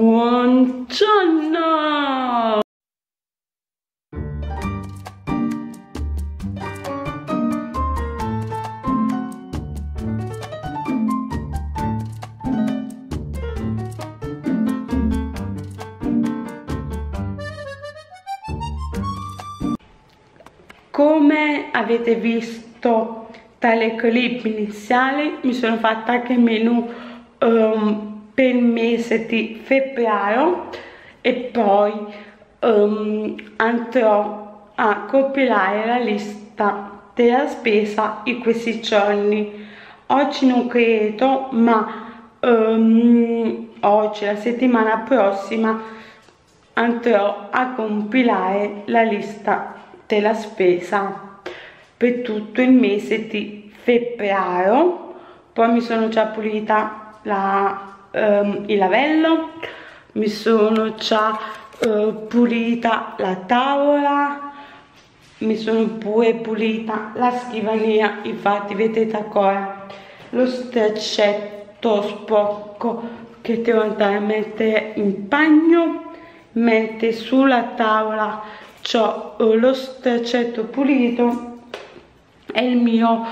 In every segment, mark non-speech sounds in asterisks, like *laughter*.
Buongiorno! Come avete visto dalle clip iniziali mi sono fatta anche meno um, ehm, per il mese di febbraio e poi um, andrò a compilare la lista della spesa in questi giorni. Oggi non credo ma um, oggi la settimana prossima andrò a compilare la lista della spesa per tutto il mese di febbraio. Poi mi sono già pulita la, um, il lavello mi sono già uh, pulita la tavola mi sono pure pulita la scrivania infatti vedete ancora lo straccetto sporco che devo andare a mettere in bagno mentre sulla tavola ho uh, lo straccetto pulito e il mio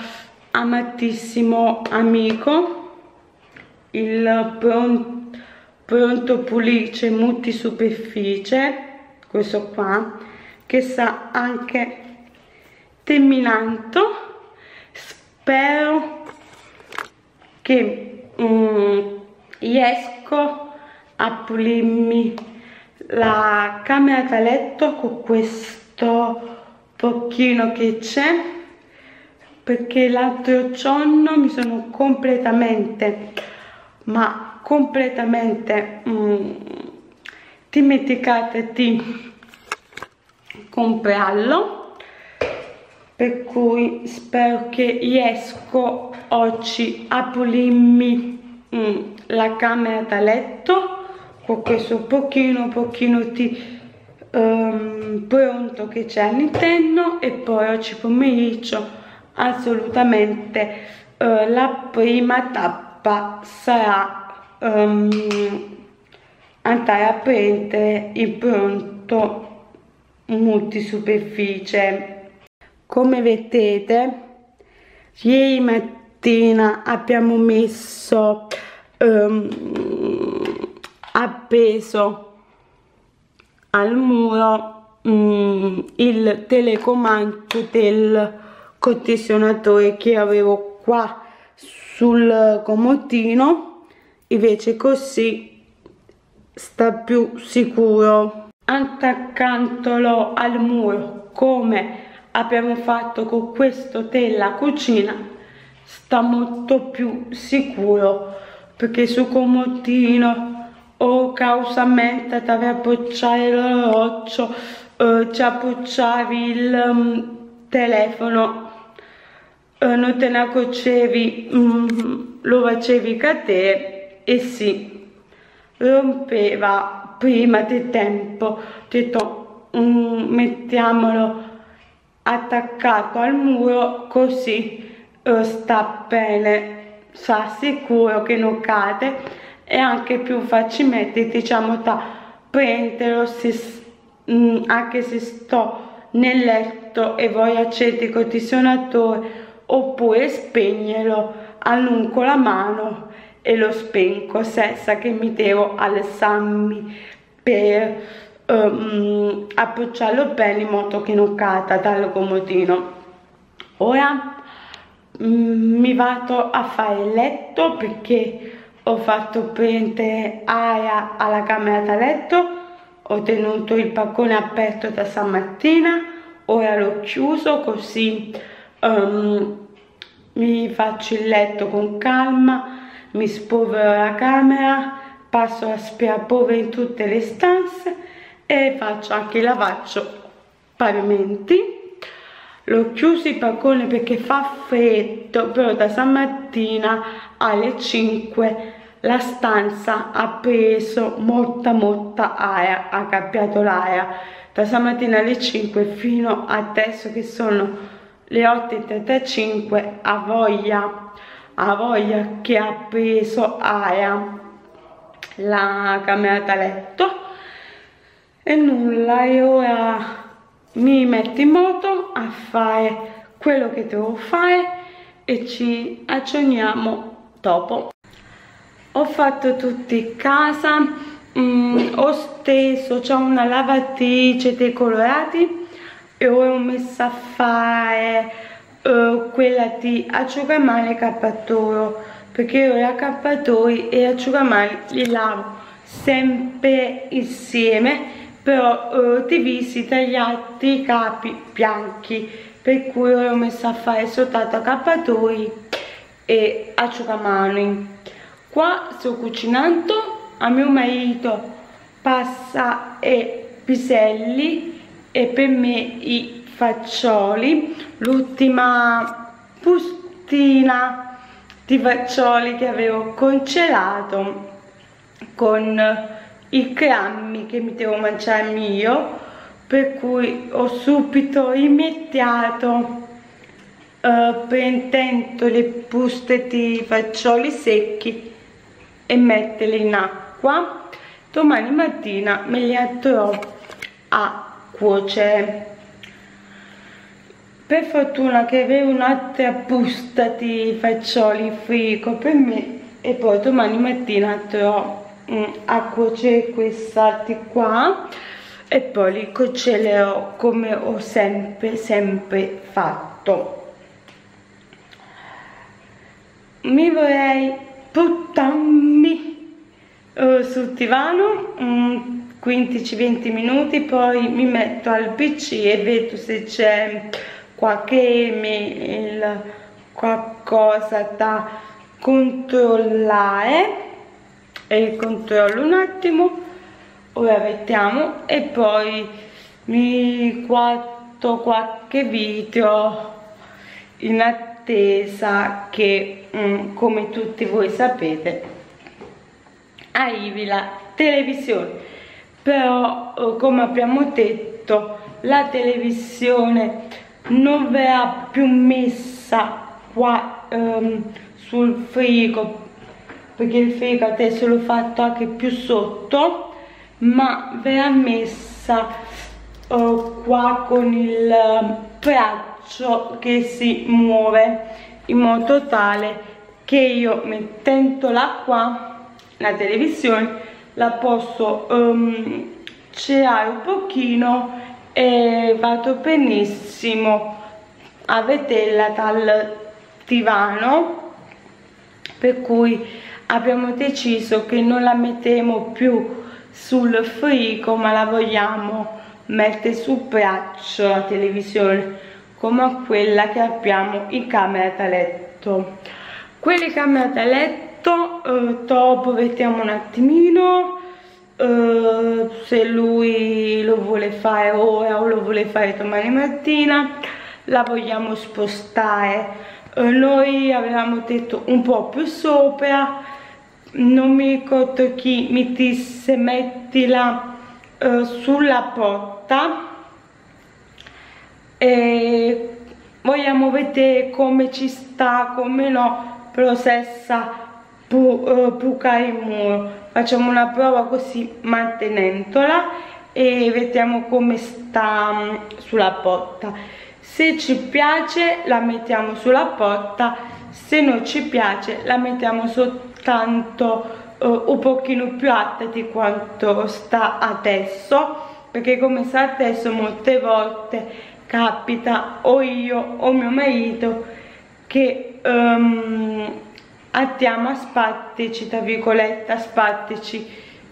amatissimo amico il pronto, pronto pulisce multisuperficie questo qua che sta anche terminando spero che um, riesco a pulirmi la camera da letto con questo pochino che c'è perché l'altro giorno mi sono completamente ma completamente mm, dimenticata di comprarlo. Per cui spero che riesco oggi a pulirmi mm, la camera da letto con questo pochino pochino di um, pronto che c'è all'interno e poi oggi pomeriggio assolutamente uh, la prima tappa sarà um, andare a prendere il pronto multisuperficie. Come vedete ieri mattina abbiamo messo um, appeso al muro um, il telecomando del condizionatore che avevo qua sul comodino invece così sta più sicuro. Attaccandolo al muro come abbiamo fatto con questo della cucina sta molto più sicuro perché sul comodino o causamente devi appoggiare l'orologio eh, ci appoggiavi il um, telefono non te ne accorgevi mm, lo facevi cadere e si rompeva prima del tempo. Ho detto mm, mettiamolo attaccato al muro così eh, sta bene sta sicuro che non cade e anche più facilmente diciamo da prenderlo se, mh, mm, anche se sto nel letto e voglio accendere il condizionatore oppure spegnerlo allungo la mano e lo spengo senza che mi devo alzarmi per um, appoggiarlo bene in modo che non cada dal comodino ora um, mi vado a fare il letto perché ho fatto prendere aria alla camera da letto ho tenuto il balcone aperto da stamattina ora l'ho chiuso così um, mi faccio il letto con calma mi spolvero la camera passo l'aspirapolvere in tutte le stanze e faccio anche il lavaggio pavimenti. L'ho chiuso il balcone perché fa freddo però da stamattina alle 5 la stanza ha preso molta molta aria ha cambiato l'aria. Da stamattina alle 5 fino adesso che sono le 8.35 ha voglia ha voglia che ha preso aria. La camera da letto e nulla e ora mi metto in moto a fare quello che devo fare e ci aggiorniamo dopo. Ho fatto tutto in casa mm, ho steso c'è una lavatrice dei colorati e ora ho messo a fare uh, quella di asciugamani e accappatoio perché io gli accappatoi e asciugamani li lavo sempre insieme però uh, divisi tra gli altri capi bianchi per cui ho messo a fare soltanto accappatoi e asciugamani qua sto cucinando a mio marito passa e piselli e per me i faccioli l'ultima bustina di faccioli che avevo congelato con i crammi che mi devo mangiare io per cui ho subito immediato uh, prendendo le buste di faccioli secchi e metterle in acqua. Domani mattina me li andrò a cuocere per fortuna che avevo un'altra busta di faccioli in frigo per me e poi domani mattina andrò mm, a cuocere questi qua e poi li cuocerò come ho sempre sempre fatto. Mi vorrei buttarmi uh, sul divano um, 15-20 minuti poi mi metto al pc e vedo se c'è qualche email qualcosa da controllare. E controllo un attimo. Ora mettiamo e poi mi guardo qualche video in attesa che mm, come tutti voi sapete arrivi la televisione però eh, come abbiamo detto la televisione non verrà più messa qua um, sul frigo perché il frigo adesso l'ho fatto anche più sotto ma verrà messa uh, qua con il braccio che si muove in modo tale che io mettendola qua la televisione la posso um, cerare un pochino e vado benissimo. A vederla dal divano? Per cui abbiamo deciso che non la metteremo più sul frigo ma la vogliamo mettere sul braccio la televisione come quella che abbiamo in camera da letto. Quelle camera da letto eh, dopo vediamo un attimino eh, se lui lo vuole fare ora o lo vuole fare domani mattina la vogliamo spostare. Eh, noi avevamo detto un po' più sopra non mi ricordo chi mi disse mettila uh, sulla porta e vogliamo vedere come ci sta come no processa pu, bucare il muro facciamo una prova così mantenendola e vediamo come sta um, sulla porta. Se ci piace la mettiamo sulla porta se non ci piace la mettiamo sotto tanto uh, un pochino più alta di quanto sta adesso perché come sa adesso molte volte capita o io o mio marito che um, andiamo a spattici tra virgolette a spattici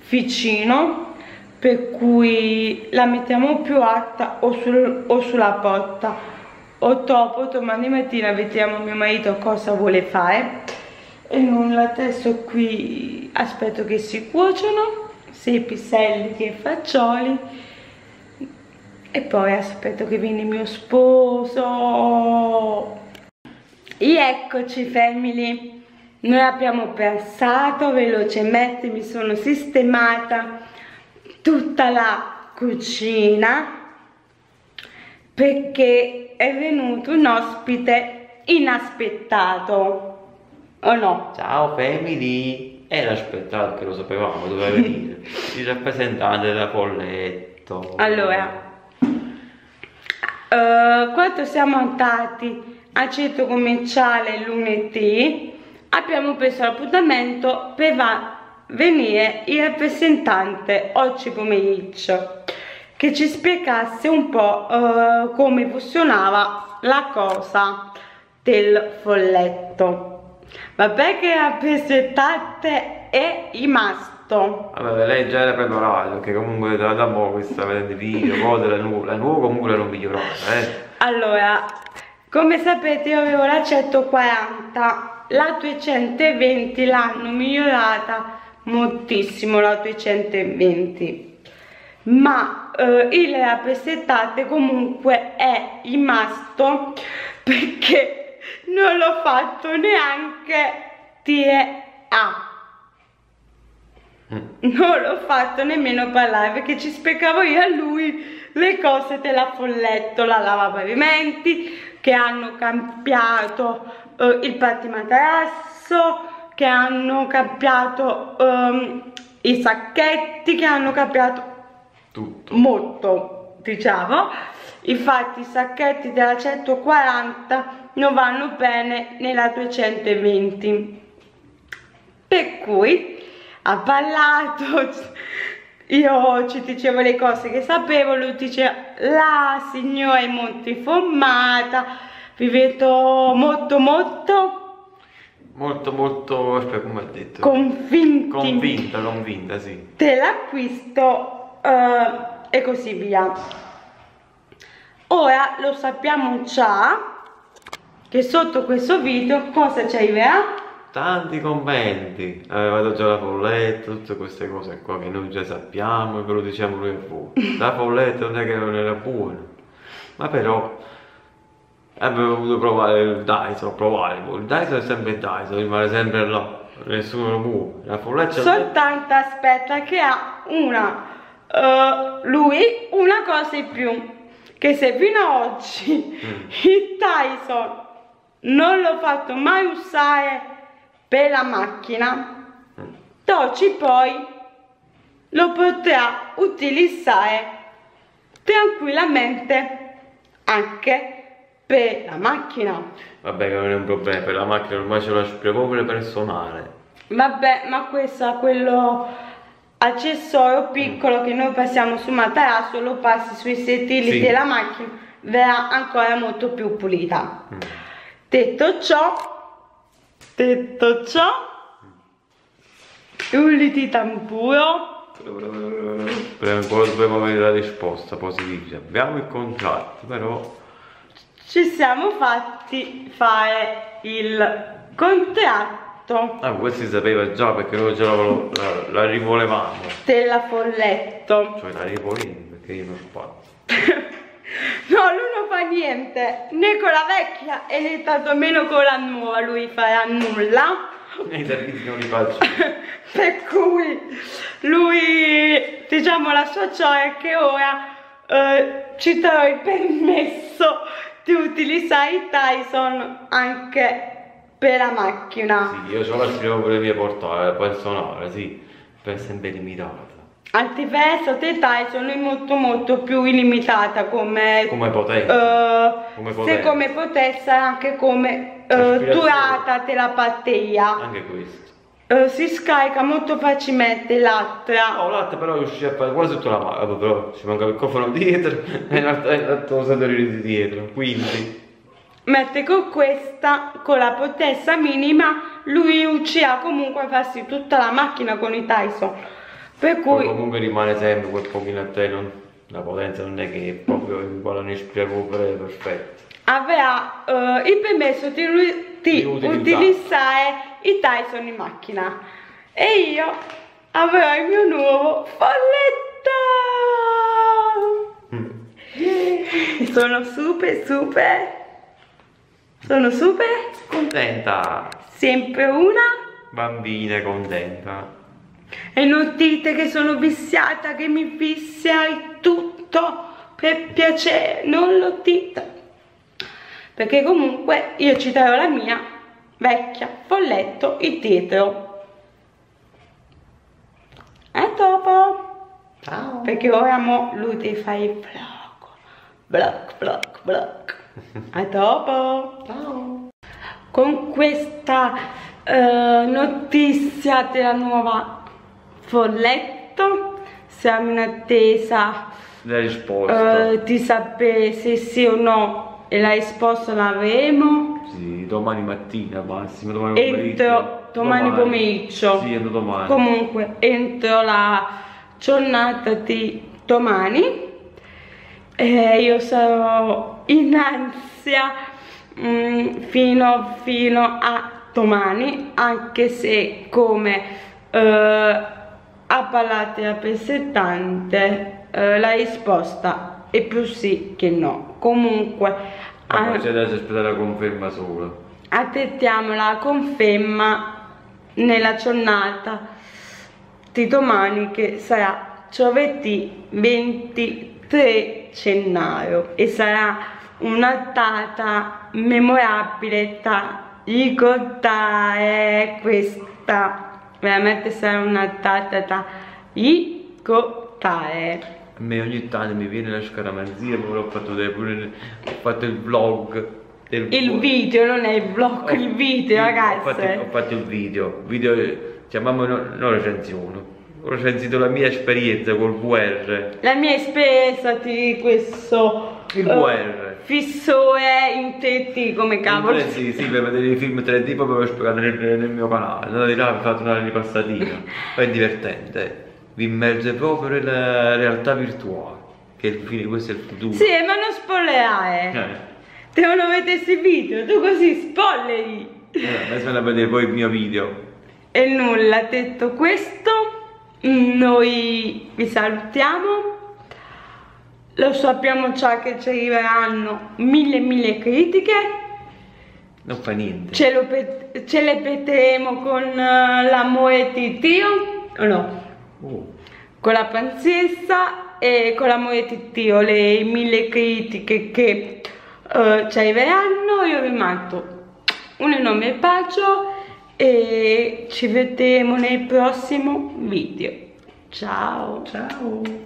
vicino per cui la mettiamo più alta o, sul, o sulla porta. O dopo domani mattina vediamo mio marito cosa vuole fare. E nulla adesso qui aspetto che si cuociono sia i piselli che faccioli. E poi aspetto che viene mio sposo. E eccoci family noi abbiamo pensato velocemente mi sono sistemata tutta la cucina perché è venuto un ospite inaspettato o no? Ciao family! Era aspettato che lo sapevamo, doveva venire. *laughs* Il rappresentante da Polletto. Allora, uh, quando siamo andati al centro commerciale lunedì, abbiamo preso l'appuntamento per venire il rappresentante oggi pomeriggio. che ci spiegasse un po' uh, come funzionava la cosa del folletto. Vabbè che a presentate è rimasto. Vabbè, lei già era preparato, perché comunque da, da poco sta vedendo i video, cose, la nuova, la nuova comunque era un video eh. Allora, come sapete io avevo la 140, la 220 l'hanno migliorata moltissimo la 220 ma eh, il rappresentate comunque è rimasto perché non l'ho fatto neanche dire A mm. non l'ho fatto nemmeno parlare perché ci spiegavo io a lui le cose della folletto, la lava pavimenti che hanno cambiato eh, il pattimaterasso che hanno cambiato um, i sacchetti che hanno cambiato tutto. Molto diciamo. Infatti i sacchetti della 140 non vanno bene nella 220 per cui ha parlato *laughs* io ci dicevo le cose che sapevo lui diceva la signora è molto informata vi vedo molto molto molto molto aspetta come ha detto? convinti. Convinta convinta sì. Dell'acquisto uh, e così via. Ora lo sappiamo già che sotto questo video cosa ci arriverà tanti commenti. Avevate già la folletta tutte queste cose qua che noi già sappiamo e ve lo diciamo noi a *laughs* voi la folletta non è che non era buona ma però abbiamo voluto provare il Dyson provare il Dyson è sempre Dyson rimane sempre là nessuno lo muove la folletta soltanto aspetta che ha una uh, lui una cosa in più che se fino ad oggi mm. il Tyson non l'ho fatto mai usare per la macchina mm. oggi poi lo potrà utilizzare tranquillamente anche per la macchina. Vabbè che non è un problema, per la macchina ormai ce l'ho proprio personale. Vabbè, ma questo è quello accessorio piccolo mm. che noi passiamo sul materasso, lo passi sui sedili sì. della macchina, verrà ancora molto più pulita. Mm. Detto ciò, detto ciò, uliti tamburo. Prima ancora dobbiamo avere la risposta positiva. Abbiamo il contratto, però ci siamo fatti fare il contratto. Ah, questo si sapeva già perché noi già la, la, la rivolevamo. Della folletto. Cioè la rivolevo perché io non faccio. *laughs* no, lui non fa niente, né con la vecchia e tantomeno con la nuova, lui farà nulla. E i servizi non li faccio. *laughs* per cui lui, diciamo la sua gioia è che ora eh, ci darò il permesso di utilizzare il Tyson anche per la macchina. Sì, io ce l'ho scrivo le mie portate personali, sì, per sempre limitata. A diverso di Tyson è molto molto più illimitata come, come potenza. Uh, come potenza. Se come potenza anche come uh, durata della batteria. Anche questo. Uh, si scarica molto facilmente l'altra. No, l'altra però riuscì a fare quasi tutta la macchina, però ci manca il cofano dietro e l'altro usatori di dietro, quindi... Mentre con questa, con la potenza minima, lui riuscirà comunque a farsi tutta la macchina con i Tyson. Per cui... Poi comunque rimane sempre quel pochino a te, non... la potenza non è che è proprio uguale a un perfetto. Avrà uh, il permesso di, di utilizzare. i Tyson in macchina. E io avrò il mio nuovo folletto. Mm. sono super super sono super. Contenta. Sempre una. Bambina contenta. E non dite che sono viziata che mi vizia il tutto per piacere. Non lo dite perché comunque io ci darò la mia vecchia, folletto e dietro. A dopo! Ciao! Perché ora mo lui deve fare il vlog. Vlog, vlog, vlog. A dopo! Ciao! Con questa uh, notizia della nuova folletto siamo in attesa La risposta. eh, ti sapere se sì o no e la risposta l'avremo Sì, domani mattina massimo, domani entro domani pomeriggio. Sì, entro domani. Comunque, entro la giornata di domani eh, io sarò in ansia mm, fino, fino a domani, anche se come eh, ha parlato la presentante, eh, la risposta è più sì che no. Comunque, Ah, ah, ma c'è da aspettare la conferma solo. Aspettiamo la conferma nella giornata di domani che sarà giovedì 23 gennaio e sarà una data memorabile da ricordare questa veramente sarà una data da ricordare A me ogni tanto mi viene la scaramanzia, ma l'ho fatto pure ho fatto il vlog. del il video non è il vlog il video Ho ragazze fatto, ho fatto il video, video eh, chiamiamo no, non recensione. Ho recensito la mia esperienza col VR. La mia esperienza di questo Il eh, VR. fissore in 3D come cavolo. Eh, sì, sì, per vedere i film 3D proprio per spiegare nel, nel mio canale. Andate là, vi fate una ripassatina. Poi è divertente. Vi immerge proprio nella realtà virtuale. Che è il fine, questo è il futuro. Sì, ma non spoilerare. Eh. Devono vedersi il video, tu così spoileri. Eh, adesso andiamo a vedere poi il mio video. E nulla, detto questo, noi vi salutiamo. Lo sappiamo già che ci arriveranno mille mille critiche. Non fa niente. Ce, ce le peteremo con eh, l'amore di Dio. O no? Oh. con la pazienza e con l'amore di Dio, le mille critiche che eh, ci arriveranno, io vi mando un enorme bacio e ci vedremo nel prossimo video. Ciao! Ciao.